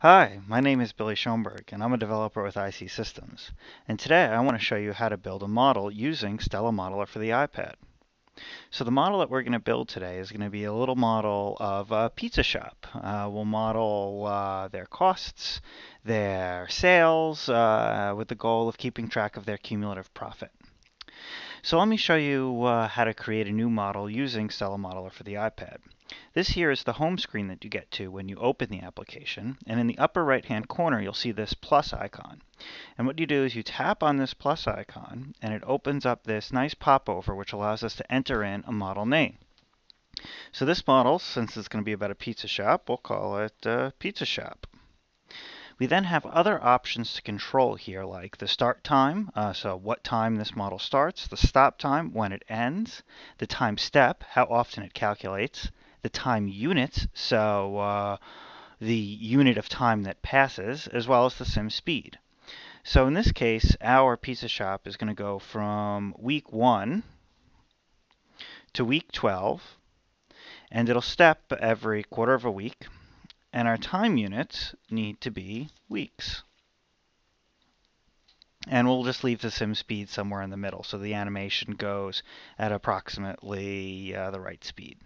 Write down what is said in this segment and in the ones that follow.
Hi, my name is Billy Schoenberg, and I'm a developer with isee systems. And today I want to show you how to build a model using Stella Modeler for the iPad. So the model that we're going to build today is going to be a little model of a pizza shop. Uh, we'll model uh, their costs, their sales, uh, with the goal of keeping track of their cumulative profit. So let me show you uh, how to create a new model using Stella Modeler for the iPad. This here is the home screen that you get to when you open the application, and in the upper right hand corner you'll see this plus icon. And what you do is you tap on this plus icon, and it opens up this nice popover which allows us to enter in a model name. So this model, since it's going to be about a pizza shop, we'll call it uh, Pizza Shop. We then have other options to control here, like the start time, uh, so what time this model starts, the stop time, when it ends, the time step, how often it calculates, the time units, so uh, the unit of time that passes, as well as the sim speed. So in this case, our pizza shop is going to go from week 1 to week 12, and it'll step every quarter of a week and our time units need to be weeks. And we'll just leave the sim speed somewhere in the middle so the animation goes at approximately uh, the right speed.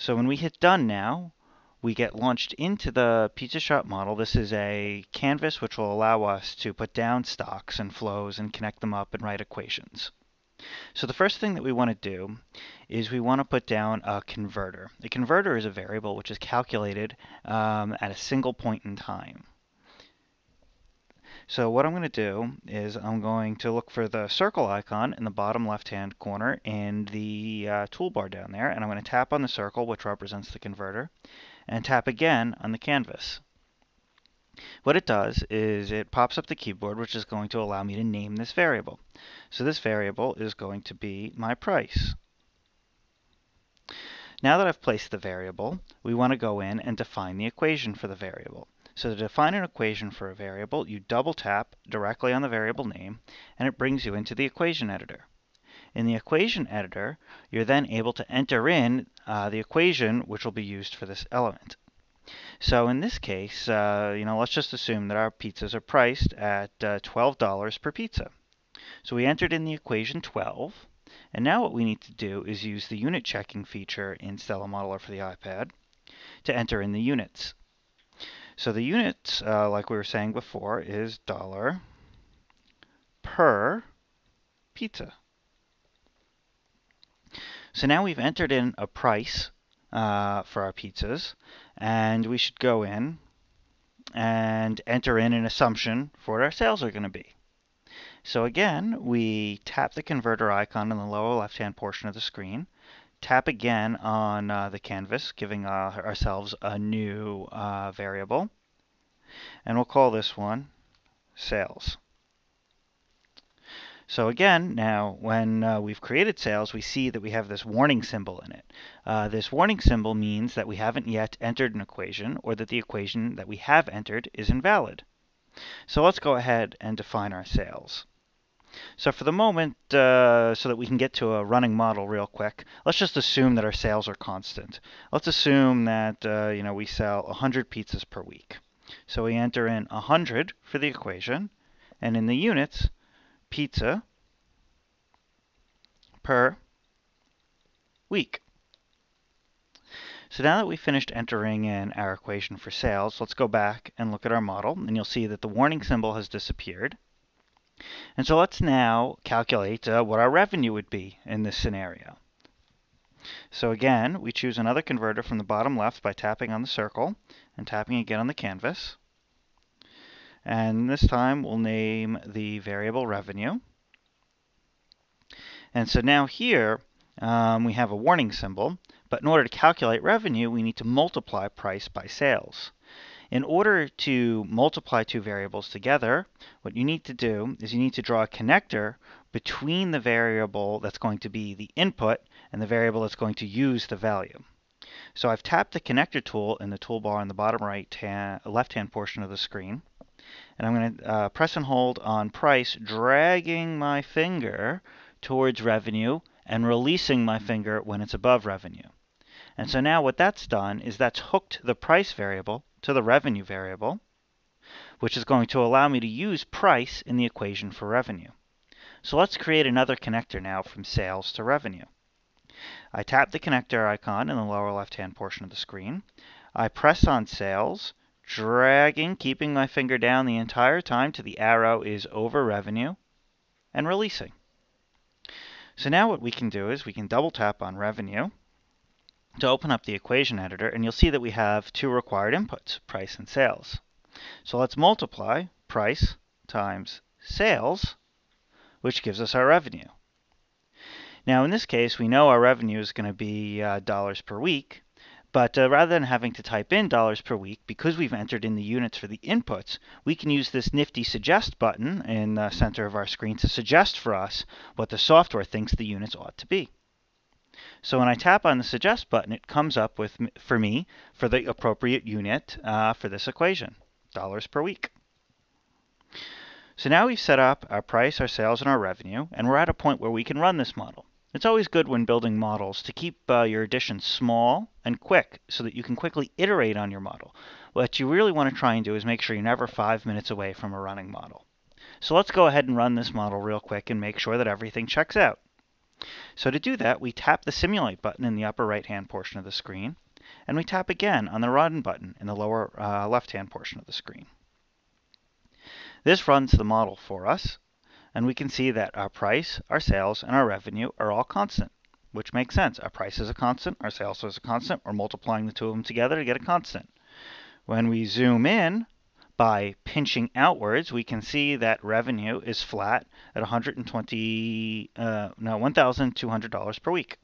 So when we hit done now, we get launched into the Pizza Shop model. This is a canvas which will allow us to put down stocks and flows and connect them up and write equations. So the first thing that we want to do is we want to put down a converter. A converter is a variable which is calculated um, at a single point in time. So what I'm going to do is I'm going to look for the circle icon in the bottom left-hand corner in the uh, toolbar down there, and I'm going to tap on the circle, which represents the converter, and tap again on the canvas. What it does is it pops up the keyboard, which is going to allow me to name this variable. So this variable is going to be my price. Now that I've placed the variable, we want to go in and define the equation for the variable. So to define an equation for a variable, you double tap directly on the variable name, and it brings you into the equation editor. In the equation editor, you're then able to enter in uh, the equation which will be used for this element. So in this case, uh, you know, let's just assume that our pizzas are priced at uh, $12 per pizza. So we entered in the equation 12, and now what we need to do is use the unit checking feature in Stella Modeler for the iPad to enter in the units. So the units, uh, like we were saying before, is dollar per pizza. So now we've entered in a price uh, for our pizzas. And we should go in and enter in an assumption for what our sales are going to be. So again, we tap the converter icon in the lower left-hand portion of the screen, tap again on uh, the canvas, giving uh, ourselves a new uh, variable, and we'll call this one sales. So again, now when uh, we've created sales, we see that we have this warning symbol in it. Uh, this warning symbol means that we haven't yet entered an equation or that the equation that we have entered is invalid. So let's go ahead and define our sales. So for the moment, uh, so that we can get to a running model real quick, let's just assume that our sales are constant. Let's assume that uh, you know we sell 100 pizzas per week. So we enter in 100 for the equation, and in the units, pizza per week. So now that we've finished entering in our equation for sales, let's go back and look at our model, and you'll see that the warning symbol has disappeared. And so let's now calculate uh, what our revenue would be in this scenario. So again, we choose another converter from the bottom left by tapping on the circle and tapping again on the canvas. And this time we'll name the variable revenue. And so now here um, we have a warning symbol, but in order to calculate revenue, we need to multiply price by sales. In order to multiply two variables together, what you need to do is you need to draw a connector between the variable that's going to be the input and the variable that's going to use the value. So I've tapped the connector tool in the toolbar on the bottom right hand, left hand portion of the screen and I'm going to uh, press and hold on price, dragging my finger towards revenue and releasing my finger when it's above revenue. And so now what that's done is that's hooked the price variable to the revenue variable, which is going to allow me to use price in the equation for revenue. So let's create another connector now from sales to revenue. I tap the connector icon in the lower left-hand portion of the screen. I press on sales, dragging, keeping my finger down the entire time to the arrow is over revenue, and releasing. So now what we can do is we can double tap on revenue to open up the equation editor, and you'll see that we have two required inputs, price and sales. So let's multiply price times sales, which gives us our revenue. Now in this case, we know our revenue is going to be uh, dollars per week, but uh, rather than having to type in dollars per week, because we've entered in the units for the inputs, we can use this nifty suggest button in the center of our screen to suggest for us what the software thinks the units ought to be. So when I tap on the suggest button, it comes up with for me for the appropriate unit uh, for this equation, dollars per week. So now we've set up our price, our sales, and our revenue, and we're at a point where we can run this model. It's always good when building models to keep uh, your additions small and quick so that you can quickly iterate on your model. What you really want to try and do is make sure you're never five minutes away from a running model. So let's go ahead and run this model real quick and make sure that everything checks out. So to do that, we tap the Simulate button in the upper right-hand portion of the screen, and we tap again on the Run button in the lower uh, left-hand portion of the screen. This runs the model for us, and we can see that our price, our sales, and our revenue are all constant, which makes sense. Our price is a constant, our sales is a constant. We're multiplying the two of them together to get a constant. When we zoom in by pinching outwards, we can see that revenue is flat at 120, uh, no, $1,200 per week,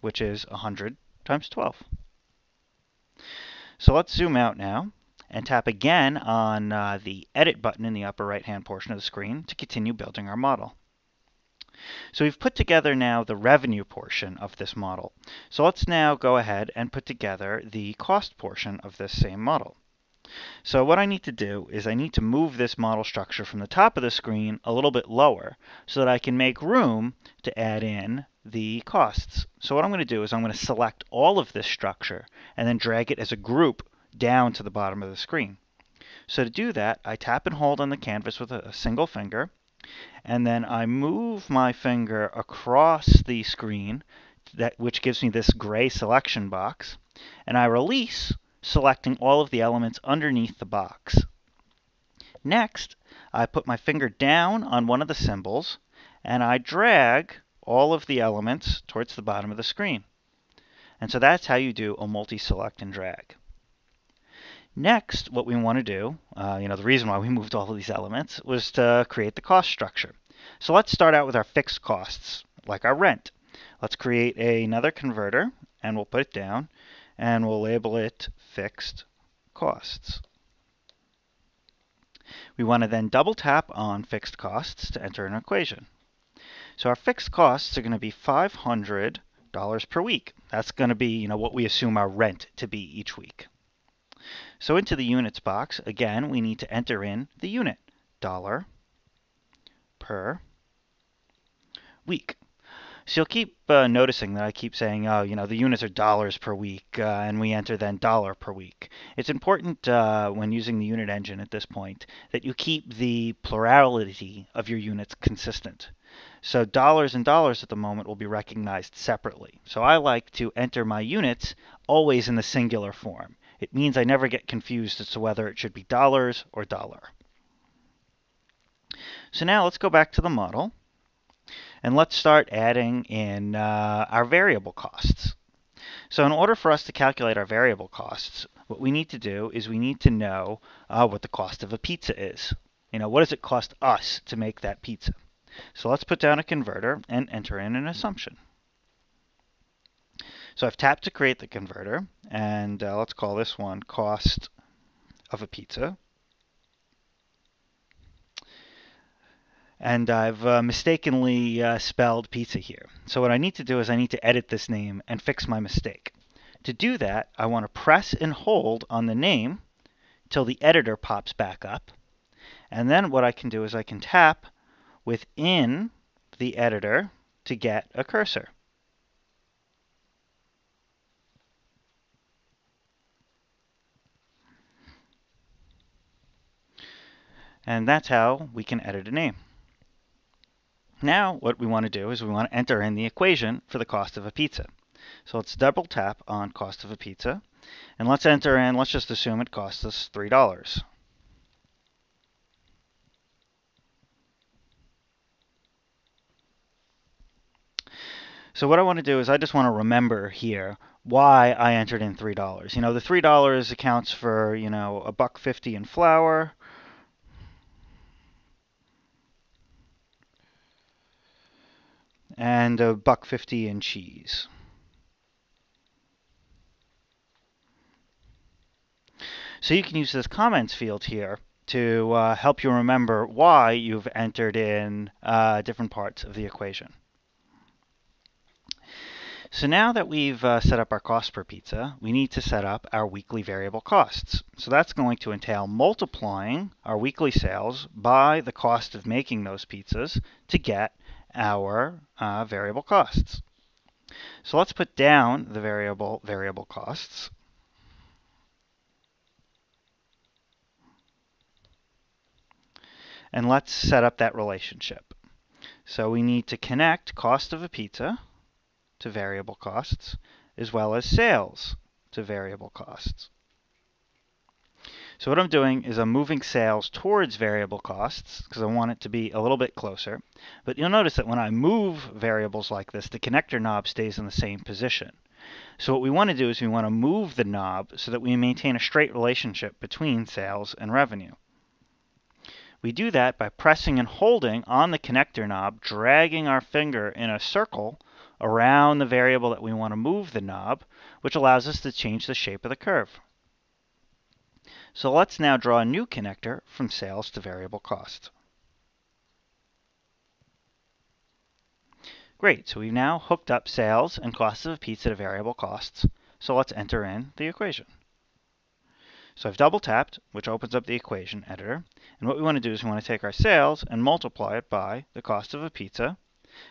which is 100 times 12. So let's zoom out now and tap again on uh, the Edit button in the upper right-hand portion of the screen to continue building our model. So we've put together now the revenue portion of this model. So let's now go ahead and put together the cost portion of this same model. So what I need to do is I need to move this model structure from the top of the screen a little bit lower so that I can make room to add in the costs. So what I'm going to do is I'm going to select all of this structure and then drag it as a group down to the bottom of the screen. So to do that, I tap and hold on the canvas with a, single finger, and then I move my finger across the screen, that, which gives me this gray selection box, and I release, selecting all of the elements underneath the box. Next, I put my finger down on one of the symbols, and I drag all of the elements towards the bottom of the screen. And so that's how you do a multi-select and drag. Next, what we want to do, uh, you know, the reason why we moved all of these elements was to create the cost structure. So let's start out with our fixed costs, like our rent. Let's create another converter, and we'll put it down, and we'll label it fixed costs. We want to then double tap on fixed costs to enter an equation. So our fixed costs are going to be $500 per week. That's going to be, you know, what we assume our rent to be each week. So into the units box, again, we need to enter in the unit, dollar per week. So you'll keep uh, noticing that I keep saying, oh, you know, the units are dollars per week, uh, and we enter then dollar per week. It's important uh, when using the unit engine at this point that you keep the plurality of your units consistent. So dollars and dollars at the moment will be recognized separately. So I like to enter my units always in the singular form. It means I never get confused as to whether it should be dollars or dollar. So now let's go back to the model and let's start adding in uh, our variable costs. So in order for us to calculate our variable costs, what we need to do is we need to know uh, what the cost of a pizza is. You know, what does it cost us to make that pizza? So let's put down a converter and enter in an assumption. So I've tapped to create the converter, and uh, let's call this one cost of a pizza. And I've uh, mistakenly uh, spelled pizza here. So what I need to do is I need to edit this name and fix my mistake. To do that, I want to press and hold on the name till the editor pops back up. And then what I can do is I can tap within the editor to get a cursor. And that's how we can edit a name. Now what we want to do is we want to enter in the equation for the cost of a pizza. So let's double tap on cost of a pizza and let's enter in, let's just assume it costs us $3. So what I want to do is I just want to remember here why I entered in $3. You know, the $3 accounts for, you know, a buck 50 in flour, and a buck 50 in cheese. So you can use this comments field here to uh, help you remember why you've entered in uh, different parts of the equation. So now that we've uh, set up our cost per pizza, we need to set up our weekly variable costs. So that's going to entail multiplying our weekly sales by the cost of making those pizzas to get our uh, variable costs. So let's put down the variable variable costs. And let's set up that relationship. So we need to connect cost of a pizza to variable costs, as well as sales to variable costs. So what I'm doing is I'm moving sales towards variable costs because I want it to be a little bit closer. But you'll notice that when I move variables like this, the connector knob stays in the same position. So what we want to do is we want to move the knob so that we maintain a straight relationship between sales and revenue. We do that by pressing and holding on the connector knob, dragging our finger in a circle around the variable that we want to move the knob, which allows us to change the shape of the curve. So let's now draw a new connector from sales to variable cost. Great, so we've now hooked up sales and cost of a pizza to variable costs. So let's enter in the equation. So I've double tapped, which opens up the equation editor. And what we want to do is we want to take our sales and multiply it by the cost of a pizza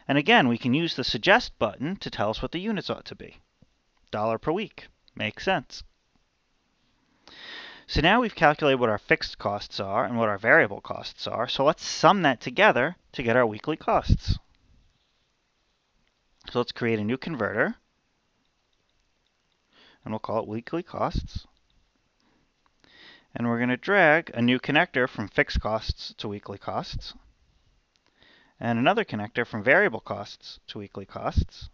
and again, we can use the suggest button to tell us what the units ought to be. Dollar per week. Makes sense. So now we've calculated what our fixed costs are and what our variable costs are. So let's sum that together to get our weekly costs. So let's create a new converter. And we'll call it weekly costs. And we're going to drag a new connector from fixed costs to weekly costs and another connector from variable costs to weekly costs.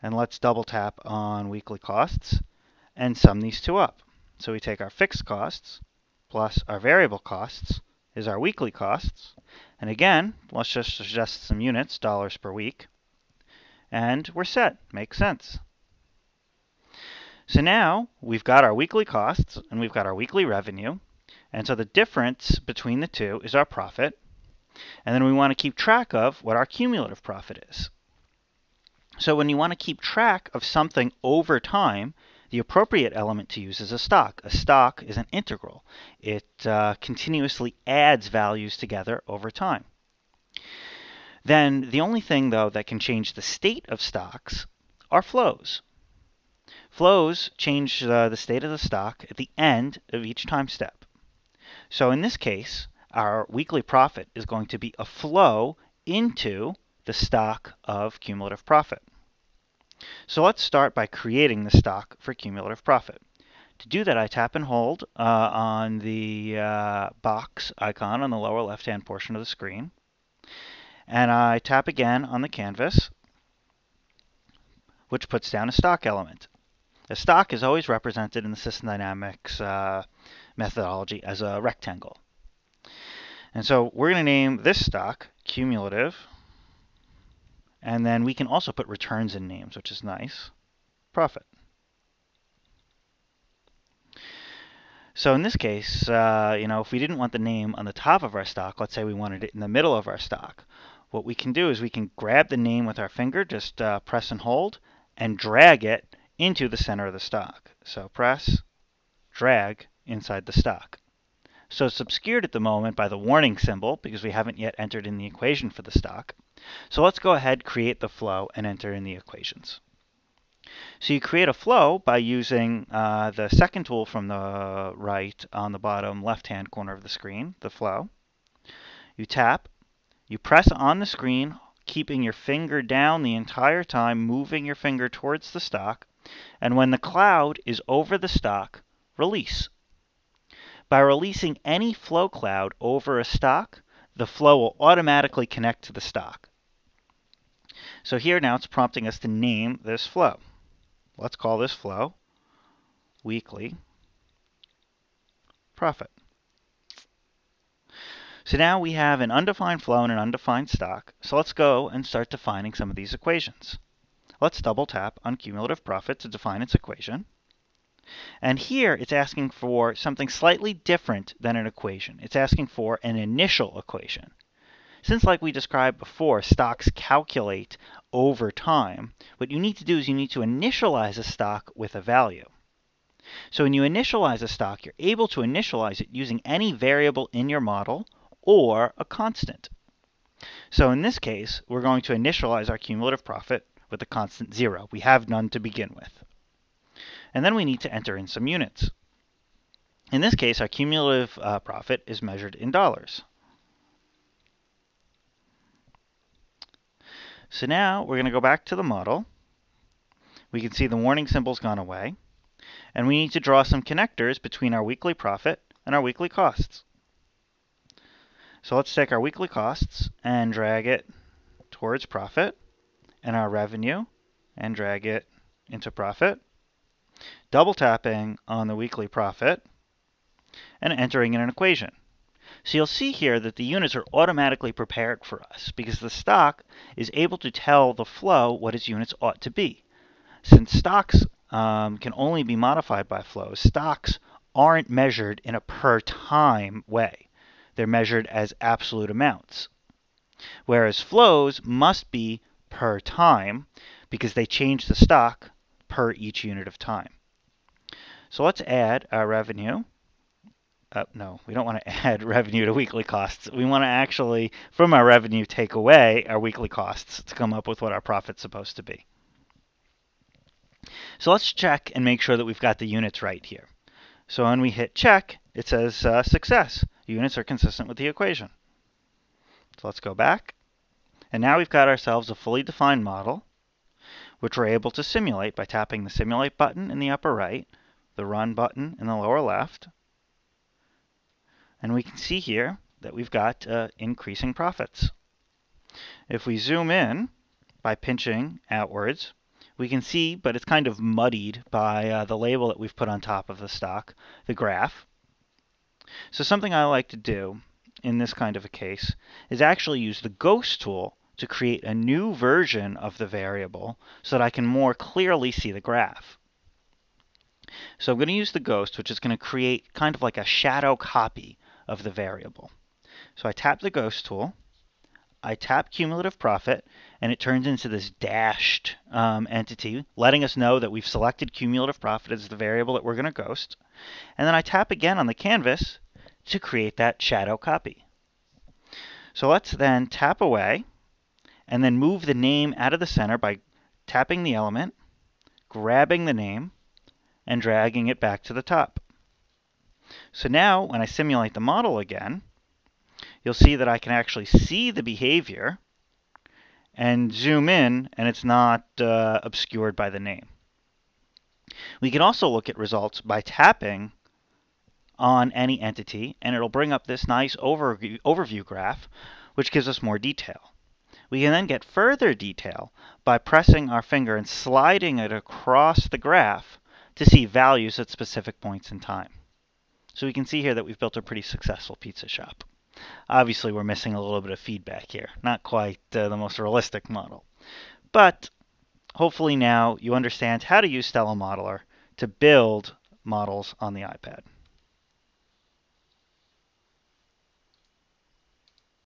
And let's double tap on weekly costs and sum these two up. So we take our fixed costs plus our variable costs is our weekly costs. And again, let's just suggest some units, dollars per week. And we're set. Makes sense. So now we've got our weekly costs and we've got our weekly revenue. And so the difference between the two is our profit. And then we want to keep track of what our cumulative profit is. So when you want to keep track of something over time, the appropriate element to use is a stock. A stock is an integral. It uh, continuously adds values together over time. Then the only thing, though, that can change the state of stocks are flows. Flows change uh, the state of the stock at the end of each time step. So in this case, our weekly profit is going to be a flow into the stock of cumulative profit. So let's start by creating the stock for cumulative profit. To do that, I tap and hold uh, on the uh, box icon on the lower left-hand portion of the screen. And I tap again on the canvas, which puts down a stock element. A stock is always represented in the System Dynamics uh, methodology as a rectangle. And so we're going to name this stock cumulative. And then we can also put returns in names, which is nice. Profit. So in this case, uh, you know, if we didn't want the name on the top of our stock, let's say we wanted it in the middle of our stock, what we can do is we can grab the name with our finger, just uh, press and hold, and drag it into the center of the stock. So press, drag inside the stock. So it's obscured at the moment by the warning symbol because we haven't yet entered in the equation for the stock. So let's go ahead, create the flow, and enter in the equations. So you create a flow by using uh, the second tool from the right on the bottom left-hand corner of the screen, the flow. You tap, you press on the screen, keeping your finger down the entire time, moving your finger towards the stock, and when the cloud is over the stock, release. By releasing any flow cloud over a stock, the flow will automatically connect to the stock. So here now it's prompting us to name this flow. Let's call this flow weekly profit. So now we have an undefined flow and an undefined stock. So let's go and start defining some of these equations. Let's double tap on cumulative profit to define its equation. And here it's asking for something slightly different than an equation. It's asking for an initial equation. Since, like we described before, stocks calculate over time, what you need to do is you need to initialize a stock with a value. So when you initialize a stock, you're able to initialize it using any variable in your model or a constant. So in this case, we're going to initialize our cumulative profit with a constant 0. We have none to begin with. And then we need to enter in some units. In this case, our cumulative uh, profit is measured in dollars. So now we're going to go back to the model. We can see the warning symbol's gone away. And we need to draw some connectors between our weekly profit and our weekly costs. So let's take our weekly costs and drag it towards profit and our revenue and drag it into profit. Double tapping on the weekly profit and entering in an equation. So you'll see here that the units are automatically prepared for us because the stock is able to tell the flow what its units ought to be. Since stocks um, can only be modified by flows, stocks aren't measured in a per time way. They're measured as absolute amounts. Whereas flows must be per time because they change the stock per each unit of time. So let's add our revenue uh, no, we don't want to add revenue to weekly costs. We want to actually, from our revenue, take away our weekly costs to come up with what our profit's supposed to be. So let's check and make sure that we've got the units right here. So when we hit check, it says uh, success. Units are consistent with the equation. So let's go back. And now we've got ourselves a fully defined model, which we're able to simulate by tapping the Simulate button in the upper right, the Run button in the lower left, and we can see here that we've got uh, increasing profits. If we zoom in by pinching outwards, we can see, but it's kind of muddied by uh, the label that we've put on top of the stock, the graph. So something I like to do in this kind of a case is actually use the ghost tool to create a new version of the variable so that I can more clearly see the graph. So I'm going to use the ghost, which is going to create kind of like a shadow copy of the variable. So I tap the ghost tool, I tap cumulative profit, and it turns into this dashed um, entity, letting us know that we've selected cumulative profit as the variable that we're going to ghost. And then I tap again on the canvas to create that shadow copy. So let's then tap away and then move the name out of the center by tapping the element, grabbing the name, and dragging it back to the top. So now when I simulate the model again, you'll see that I can actually see the behavior and zoom in and it's not uh, obscured by the name. We can also look at results by tapping on any entity and it'll bring up this nice overview, overview graph which gives us more detail. We can then get further detail by pressing our finger and sliding it across the graph to see values at specific points in time. So we can see here that we've built a pretty successful pizza shop. Obviously, we're missing a little bit of feedback here. Not quite uh, the most realistic model. But hopefully now you understand how to use Stella Modeler to build models on the iPad.